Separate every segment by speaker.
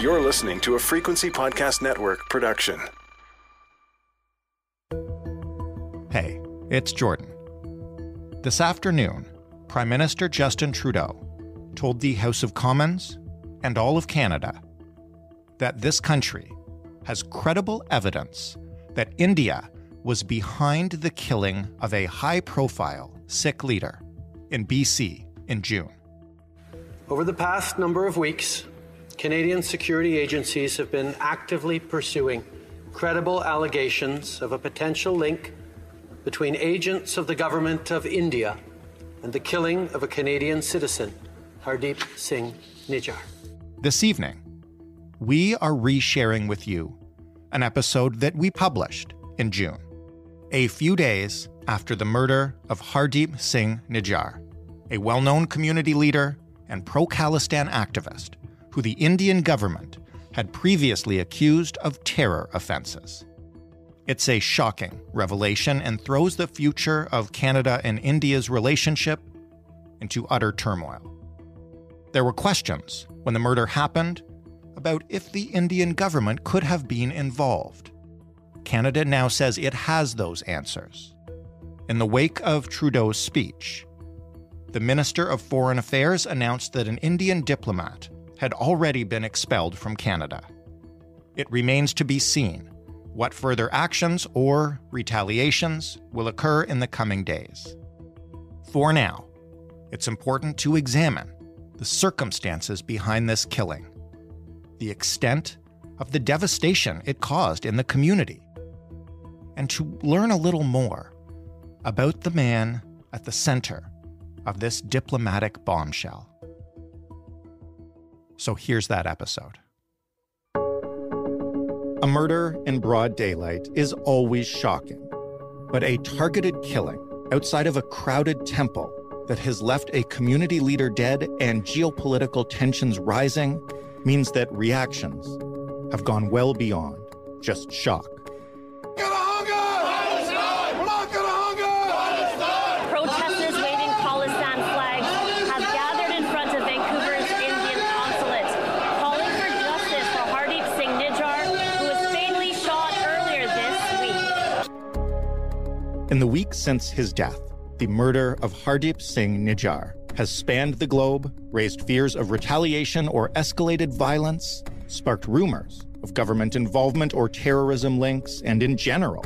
Speaker 1: You're listening to a Frequency Podcast Network production.
Speaker 2: Hey, it's Jordan. This afternoon, Prime Minister Justin Trudeau told the House of Commons and all of Canada that this country has credible evidence that India was behind the killing of a high profile Sikh leader in BC in June.
Speaker 3: Over the past number of weeks, Canadian security agencies have been actively pursuing credible allegations of a potential link between agents of the government of India and the killing of a Canadian citizen, Hardeep Singh Nijjar.
Speaker 2: This evening, we are resharing with you an episode that we published in June, a few days after the murder of Hardeep Singh Nijjar, a well known community leader and pro Khalistan activist who the Indian government had previously accused of terror offenses. It's a shocking revelation and throws the future of Canada and India's relationship into utter turmoil. There were questions when the murder happened about if the Indian government could have been involved. Canada now says it has those answers. In the wake of Trudeau's speech, the Minister of Foreign Affairs announced that an Indian diplomat had already been expelled from Canada. It remains to be seen what further actions or retaliations will occur in the coming days. For now, it's important to examine the circumstances behind this killing, the extent of the devastation it caused in the community, and to learn a little more about the man at the center of this diplomatic bombshell. So here's that episode. A murder in broad daylight is always shocking, but a targeted killing outside of a crowded temple that has left a community leader dead and geopolitical tensions rising means that reactions have gone well beyond just shock.
Speaker 4: In
Speaker 2: the weeks since his death, the murder of Hardeep Singh Nijjar has spanned the globe, raised fears of retaliation or escalated violence, sparked rumors of government involvement or terrorism links, and in general,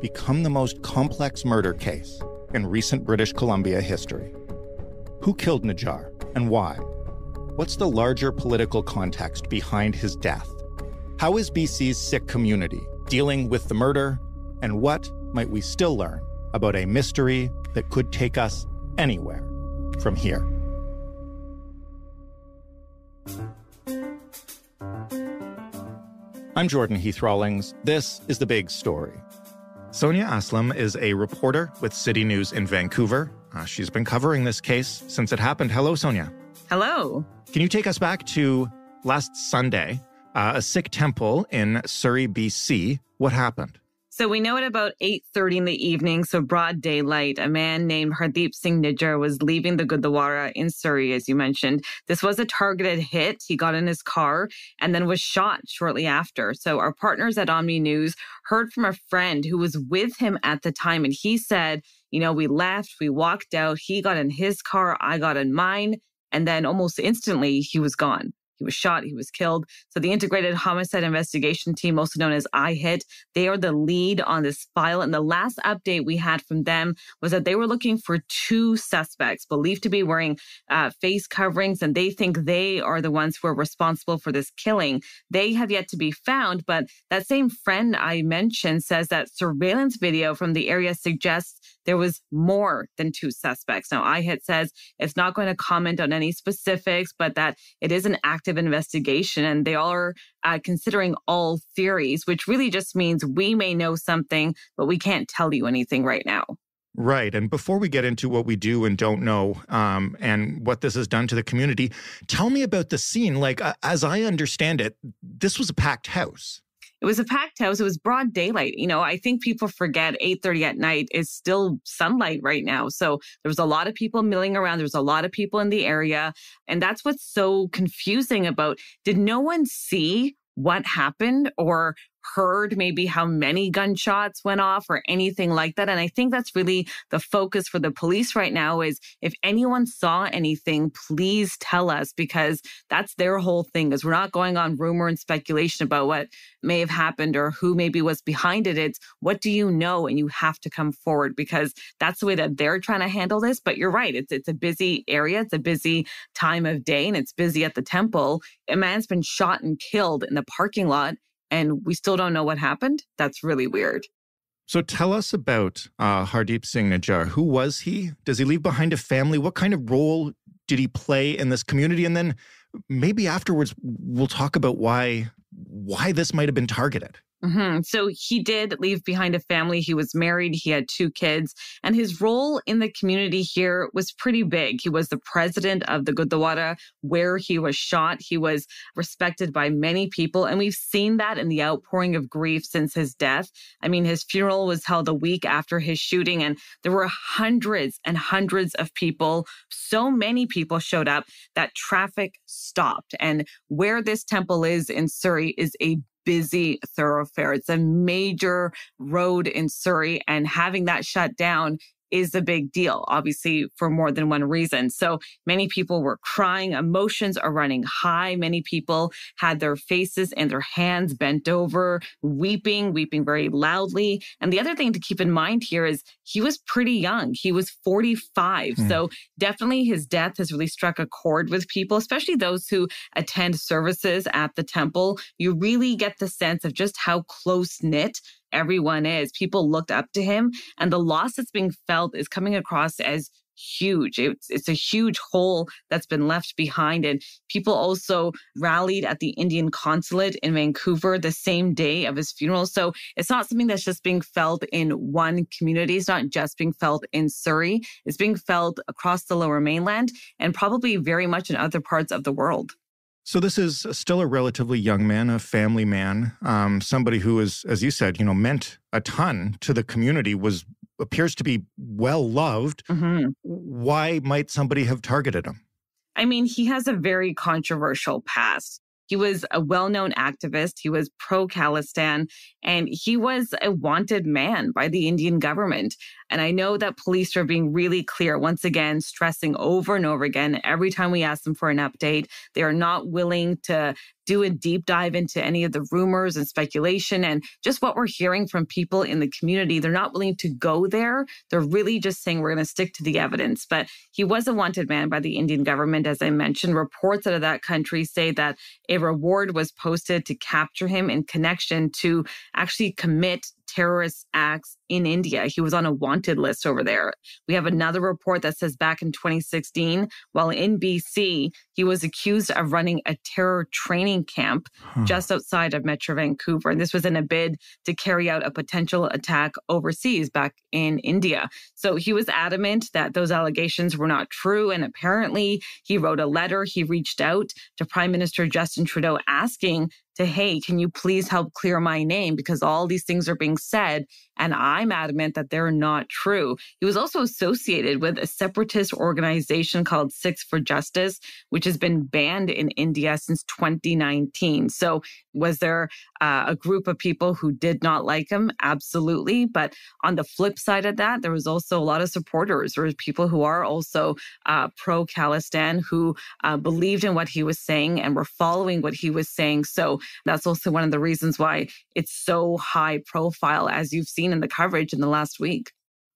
Speaker 2: become the most complex murder case in recent British Columbia history. Who killed Nijjar and why? What's the larger political context behind his death? How is BC's Sikh community dealing with the murder? And what might we still learn about a mystery that could take us anywhere from here? I'm Jordan Heath Rawlings. This is The Big Story. Sonia Aslam is a reporter with City News in Vancouver. Uh, she's been covering this case since it happened. Hello, Sonia.
Speaker 5: Hello.
Speaker 2: Can you take us back to last Sunday, uh, a Sikh temple in Surrey, BC? What happened?
Speaker 5: So we know at about 8.30 in the evening, so broad daylight, a man named Hardeep Singh Nijjar was leaving the Gurdwara in Surrey, as you mentioned. This was a targeted hit. He got in his car and then was shot shortly after. So our partners at Omni News heard from a friend who was with him at the time, and he said, you know, we left, we walked out, he got in his car, I got in mine, and then almost instantly he was gone. He was shot, he was killed. So the Integrated Homicide Investigation Team, also known as IHIT, they are the lead on this file. And the last update we had from them was that they were looking for two suspects believed to be wearing uh, face coverings, and they think they are the ones who are responsible for this killing. They have yet to be found, but that same friend I mentioned says that surveillance video from the area suggests there was more than two suspects. Now, IHIT says it's not going to comment on any specifics, but that it is an active investigation and they are uh, considering all theories, which really just means we may know something, but we can't tell you anything right now.
Speaker 2: Right. And before we get into what we do and don't know um, and what this has done to the community, tell me about the scene. Like, uh, as I understand it, this was a packed house.
Speaker 5: It was a packed house. It was broad daylight. You know, I think people forget 8:30 at night is still sunlight right now. So there was a lot of people milling around. There was a lot of people in the area. And that's what's so confusing about did no one see what happened or heard maybe how many gunshots went off or anything like that. And I think that's really the focus for the police right now is if anyone saw anything, please tell us because that's their whole thing is we're not going on rumor and speculation about what may have happened or who maybe was behind it. It's what do you know? And you have to come forward because that's the way that they're trying to handle this. But you're right. It's, it's a busy area. It's a busy time of day and it's busy at the temple. A man's been shot and killed in the parking lot and we still don't know what happened. That's really weird.
Speaker 2: So tell us about uh, Hardeep Singh Nijjar. Who was he? Does he leave behind a family? What kind of role did he play in this community? And then maybe afterwards we'll talk about why why this might have been targeted.
Speaker 5: Mm-hmm. So he did leave behind a family. He was married. He had two kids. And his role in the community here was pretty big. He was the president of the Gurdwara where he was shot. He was respected by many people. And we've seen that in the outpouring of grief since his death. I mean, his funeral was held a week after his shooting, and there were hundreds and hundreds of people. So many people showed up that traffic stopped. And where this temple is in Surrey is a busy thoroughfare. It's a major road in Surrey, and having that shut down is a big deal, obviously, for more than one reason. So many people were crying. Emotions are running high. Many people had their faces and their hands bent over, weeping, weeping very loudly. And the other thing to keep in mind here is he was pretty young. He was 45. Mm. So definitely his death has really struck a chord with people, especially those who attend services at the temple. You really get the sense of just how close knit everyone is. People looked up to him, and the loss that's being felt is coming across as huge. It's it's a huge hole that's been left behind. And people also rallied at the Indian consulate in Vancouver the same day of his funeral. So it's not something that's just being felt in one community. It's not just being felt in Surrey. It's being felt across the lower mainland and probably very much in other parts of the world.
Speaker 2: So this is still a relatively young man, a family man, um, somebody who is, as you said, you know, meant a ton to the community, was appears to be well loved. Mm-hmm. Why might somebody have targeted him?
Speaker 5: I mean, he has a very controversial past. He was a well known activist. He was pro Khalistan and he was a wanted man by the Indian government. And I know that police are being really clear, once again, stressing over and over again, every time we ask them for an update, they are not willing to do a deep dive into any of the rumors and speculation and just what we're hearing from people in the community. They're not willing to go there. They're really just saying we're going to stick to the evidence. But he was a wanted man by the Indian government, as I mentioned. Reports out of that country say that a reward was posted to capture him in connection to actually commit terrorist acts in India. He was on a wanted list over there. We have another report that says back in 2016, while in BC, he was accused of running a terror training camp huh. just outside of Metro Vancouver. And this was in a bid to carry out a potential attack overseas back in India. So he was adamant that those allegations were not true. And apparently, he wrote a letter. He reached out to Prime Minister Justin Trudeau asking to, hey, can you please help clear my name? Because all these things are being said and I'm adamant that they're not true. He was also associated with a separatist organization called Sikhs for Justice, which has been banned in India since 2019. So, was there uh, a group of people who did not like him? Absolutely. But on the flip side of that, there was also a lot of supporters. There people who are also uh, pro Khalistan who uh, believed in what he was saying and were following what he was saying. So, that's also one of the reasons why it's so high profile, as you've seen seen in the coverage in the last week.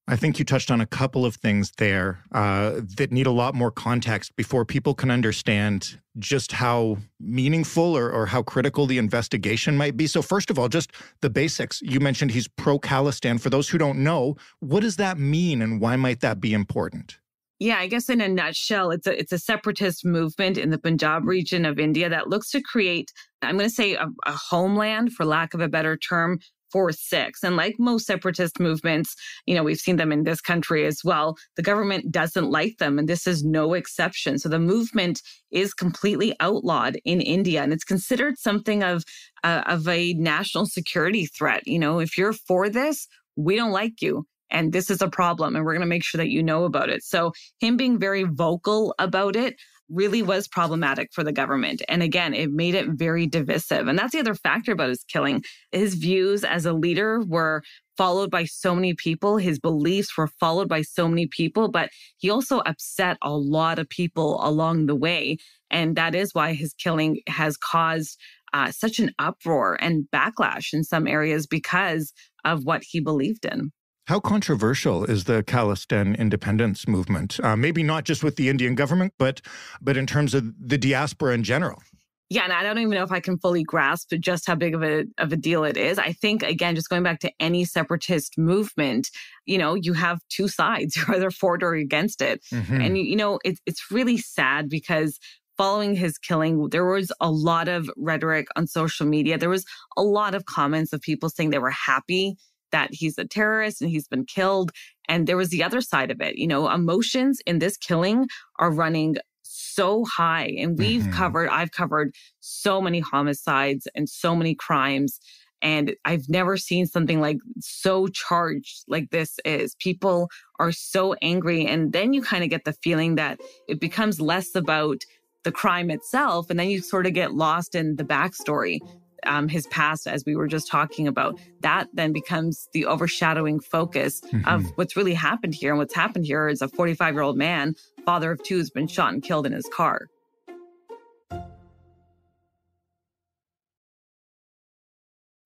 Speaker 2: I think you touched on a couple of things there uh, that need a lot more context before people can understand just how meaningful or, or, how critical the investigation might be. So, first of all, just the basics. You mentioned he's pro Khalistan. For those who don't know, what does that mean and why might that be important?
Speaker 5: Yeah, I guess in a nutshell, it's a it's a separatist movement in the Punjab region of India that looks to create, I'm going to say, a, a homeland, for lack of a better term, for Sikhs. And like most separatist movements, you know, we've seen them in this country as well. The government doesn't like them, and this is no exception. So the movement is completely outlawed in India, and it's considered something of, uh, of a national security threat. You know, if you're for this, we don't like you and this is a problem and we're going to make sure that you know about it. So him being very vocal about it really was problematic for the government. And again, it made it very divisive. And that's the other factor about his killing. His views as a leader were followed by so many people. His beliefs were followed by so many people, but he also upset a lot of people along the way. And that is why his killing has caused uh, such an uproar and backlash in some areas because of what he believed in.
Speaker 2: How controversial is the Khalistan independence movement? Uh, maybe not just with the Indian government, but but in terms of the diaspora in general.
Speaker 5: Yeah, and I don't even know if I can fully grasp just how big of a of a deal it is. I think again, just going back to any separatist movement, you know, you have two sides. You're either for it or against it, mm-hmm. and you know, it's it's really sad because following his killing, there was a lot of rhetoric on social media. There was a lot of comments of people saying they were happy that he's a terrorist and he's been killed. And there was the other side of it. You know, emotions in this killing are running so high. And we've mm-hmm. covered, I've covered so many homicides and so many crimes. And I've never seen something like so charged like this is. People are so angry. And then you kind of get the feeling that it becomes less about the crime itself. And then you sort of get lost in the backstory um, his past, as we were just talking about, that then becomes the overshadowing focus mm-hmm. of what's really happened here. And what's happened here is a 45 year old man, father of two, has been shot and killed in his car.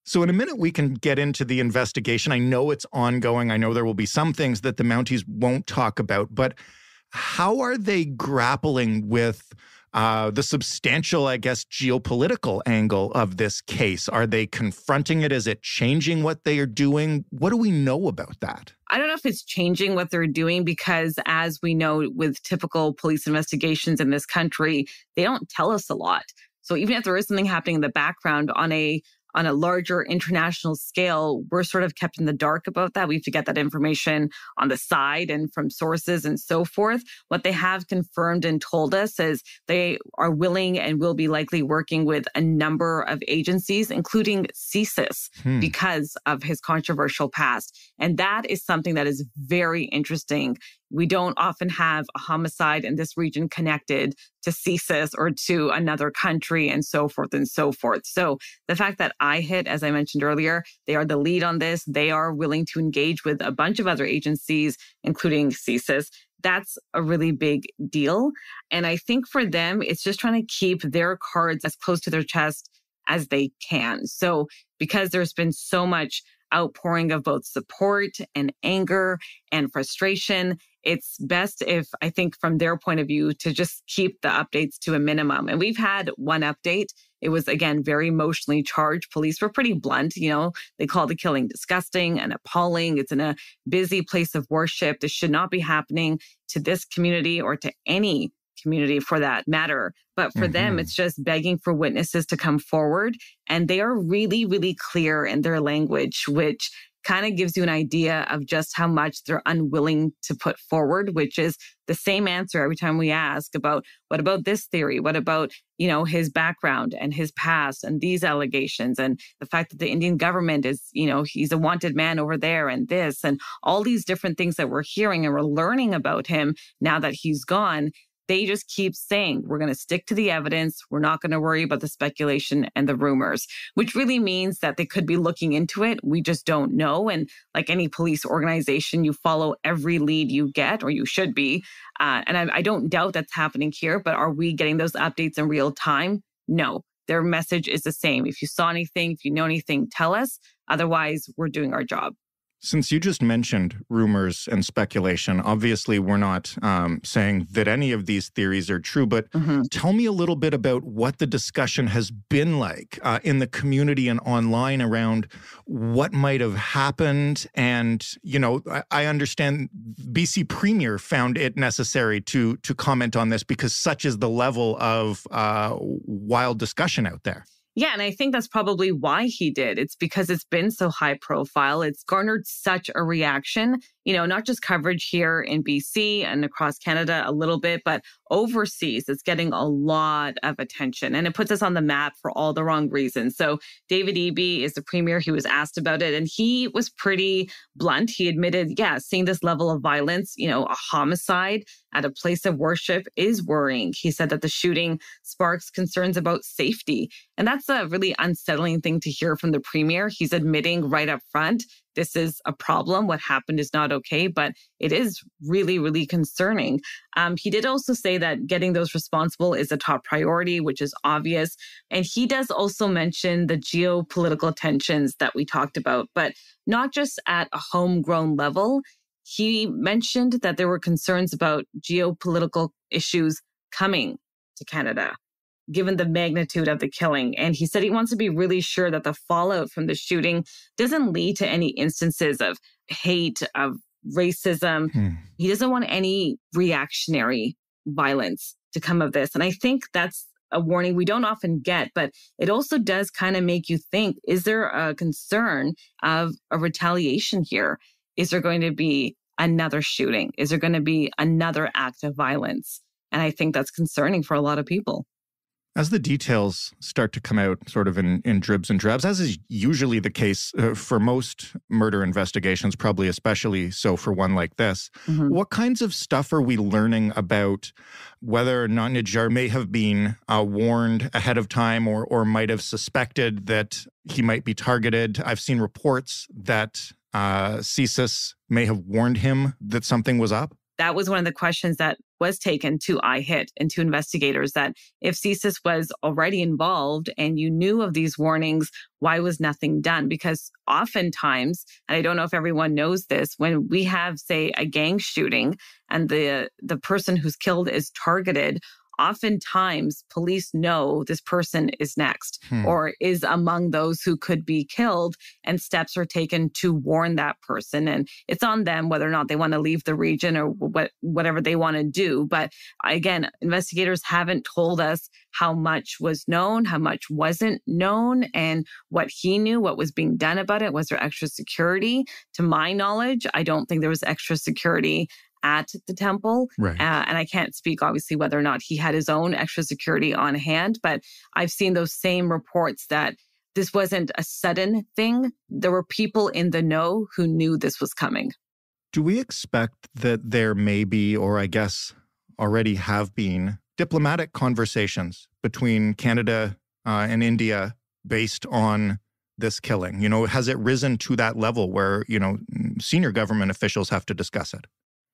Speaker 2: So, in a minute, we can get into the investigation. I know it's ongoing. I know there will be some things that the Mounties won't talk about, but how are they grappling with uh, the substantial, I guess, geopolitical angle of this case? Are they confronting it? Is it changing what they are doing? What do we know about that?
Speaker 5: I don't know if it's changing what they're doing because, as we know with typical police investigations in this country, they don't tell us a lot. So even if there is something happening in the background on a on a larger international scale, we're sort of kept in the dark about that. We have to get that information on the side and from sources and so forth. What they have confirmed and told us is they are willing and will be likely working with a number of agencies, including CSIS, hmm. because of his controversial past. And that is something that is very interesting we don't often have a homicide in this region connected to CSIS or to another country and so forth and so forth. So the fact that IHIT, as I mentioned earlier, they are the lead on this, they are willing to engage with a bunch of other agencies, including CSIS. That's a really big deal. And I think for them, it's just trying to keep their cards as close to their chest as they can. So because there's been so much outpouring of both support and anger and frustration it's best if I think from their point of view to just keep the updates to a minimum. And we've had one update. It was again very emotionally charged. Police were pretty blunt. You know, they called the killing disgusting and appalling. It's in a busy place of worship. This should not be happening to this community or to any community for that matter. But for mm-hmm. them, it's just begging for witnesses to come forward. And they are really, really clear in their language, which kind of gives you an idea of just how much they're unwilling to put forward, which is the same answer every time we ask about what about this theory? What about, you know, his background and his past and these allegations and the fact that the Indian government is, you know, he's a wanted man over there and this and all these different things that we're hearing and we're learning about him now that he's gone they just keep saying, we're going to stick to the evidence. We're not going to worry about the speculation and the rumors, which really means that they could be looking into it. We just don't know. And like any police organization, you follow every lead you get, or you should be. Uh, and I, I don't doubt that's happening here, but are we getting those updates in real time? No. Their message is the same. If you saw anything, if you know anything, tell us. Otherwise, we're doing our job.
Speaker 2: Since you just mentioned rumors and speculation, obviously we're not um, saying that any of these theories are true, but mm-hmm. tell me a little bit about what the discussion has been like uh, in the community and online around what might have happened. And, you know, I, I understand BC Premier found it necessary to, to comment on this because such is the level of uh, wild discussion out there.
Speaker 5: Yeah, and I think that's probably why he did. It's because it's been so high profile. It's garnered such a reaction, you know, not just coverage here in BC and across Canada a little bit, but overseas. It's getting a lot of attention and it puts us on the map for all the wrong reasons. So, David Eby is the premier. He was asked about it and he was pretty blunt. He admitted, yeah, seeing this level of violence, you know, a homicide at a place of worship is worrying. He said that the shooting sparks concerns about safety. And that's a really unsettling thing to hear from the premier. He's admitting right up front this is a problem. What happened is not okay, but it is really, really concerning. Um, he did also say that getting those responsible is a top priority, which is obvious. And he does also mention the geopolitical tensions that we talked about, but not just at a homegrown level. He mentioned that there were concerns about geopolitical issues coming to Canada, given the magnitude of the killing. And he said he wants to be really sure that the fallout from the shooting doesn't lead to any instances of hate, of racism. Hmm. He doesn't want any reactionary violence to come of this. And I think that's a warning we don't often get, but it also does kind of make you think is there a concern of a retaliation here? is there going to be another shooting? Is there going to be another act of violence? And I think that's concerning for a lot of people.
Speaker 2: As the details start to come out sort of in, in dribs and drabs, as is usually the case uh, for most murder investigations, probably especially so for one like this, mm-hmm. what kinds of stuff are we learning about whether or not Nijjar may have been uh, warned ahead of time or, or might have suspected that he might be targeted? I've seen reports that uh, CSIS may have warned him that something was up?
Speaker 5: That was one of the questions that was taken to IHIT and to investigators that if CSIS was already involved and you knew of these warnings, why was nothing done? Because oftentimes, and I don't know if everyone knows this, when we have, say, a gang shooting and the the person who's killed is targeted, oftentimes police know this person is next hmm. or is among those who could be killed and steps are taken to warn that person. And it's on them whether or not they want to leave the region or what whatever they want to do. But again investigators haven't told us how much was known how much wasn't known and what he knew what was being done about it. Was there extra security? To my knowledge i don't think there was extra security at the temple. Right. Uh, and I can't speak, obviously, whether or not he had his own extra security on hand, but I've seen those same reports that this wasn't a sudden thing. There were people in the know who knew this was coming.
Speaker 2: Do we expect that there may be, or I guess already have been, diplomatic conversations between Canada uh, and India based on this killing? You know, has it risen to that level where, you know, senior government officials have to discuss it?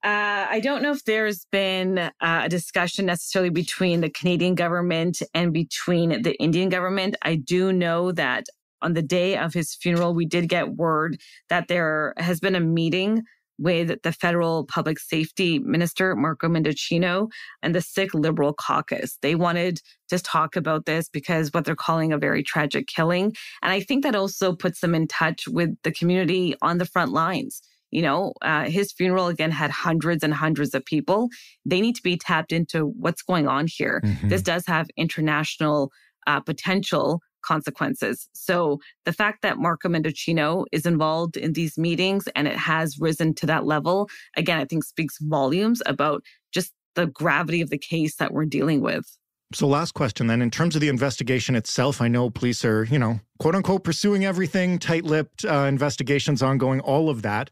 Speaker 5: Uh, I don't know if there's been uh, a discussion necessarily between the Canadian government and between the Indian government. I do know that on the day of his funeral, we did get word that there has been a meeting with the federal public safety minister, Marco Mendicino, and the Sikh Liberal Caucus. They wanted to talk about this because what they're calling a very tragic killing. And I think that also puts them in touch with the community on the front lines. You know, uh, his funeral again had hundreds and hundreds of people. They need to be tapped into what's going on here. Mm-hmm. This does have international uh, potential consequences. So the fact that Marco Mendicino is involved in these meetings and it has risen to that level, again, I think speaks volumes about just the gravity of the case that we're dealing with.
Speaker 2: So, last question then. In terms of the investigation itself, I know police are, you know, quote unquote, pursuing everything, tight lipped, uh, investigations ongoing, all of that.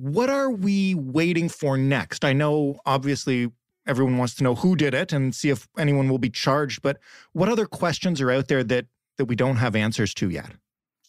Speaker 2: What are we waiting for next? I know obviously everyone wants to know who did it and see if anyone will be charged, but what other questions are out there that that we don't have answers to yet?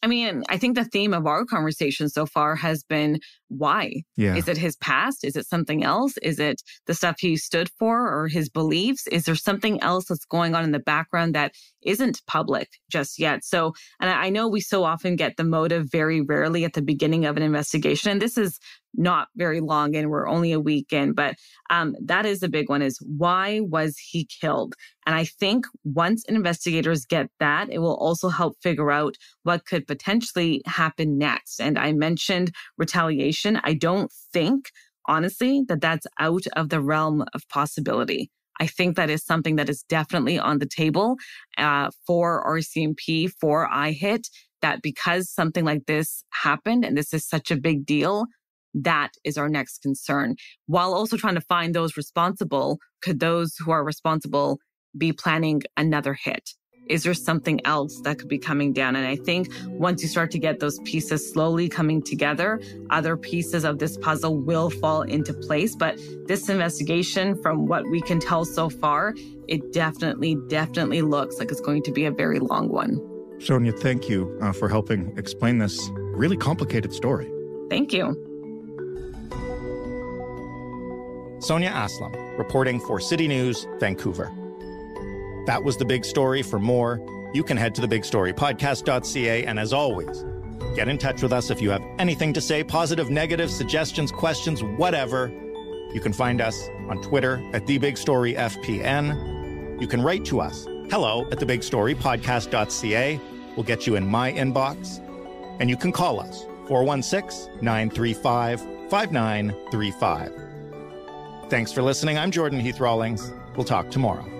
Speaker 5: I mean, I think the theme of our conversation so far has been why? Yeah. Is it his past? Is it something else? Is it the stuff he stood for or his beliefs? Is there something else that's going on in the background that isn't public just yet? So, and I know we so often get the motive very rarely at the beginning of an investigation. And this is not very long and we're only a week in but um, that is a big one is why was he killed? And i think once investigators get that it will also help figure out what could potentially happen next. And i mentioned retaliation. I don't think honestly that that's out of the realm of possibility. I think that is something that is definitely on the table uh, for RCMP, for IHIT, that because something like this happened and this is such a big deal, that is our next concern. While also trying to find those responsible, could those who are responsible be planning another hit? Is there something else that could be coming down? And I think once you start to get those pieces slowly coming together, other pieces of this puzzle will fall into place. But this investigation, from what we can tell so far, it definitely, definitely looks like it's going to be a very long one.
Speaker 2: Sonia, thank you uh, for helping explain this really complicated story.
Speaker 5: Thank you.
Speaker 2: Sonia Aslam, reporting for City News, Vancouver. That was the big story. For more, you can head to thebigstorypodcast.ca. And as always, get in touch with us if you have anything to say positive, negative, suggestions, questions, whatever. You can find us on Twitter at TheBigStoryFPN. You can write to us, hello at thebigstorypodcast.ca. We'll get you in my inbox. And you can call us, 416 935 5935. Thanks for listening. I'm Jordan Heath Rawlings. We'll talk tomorrow.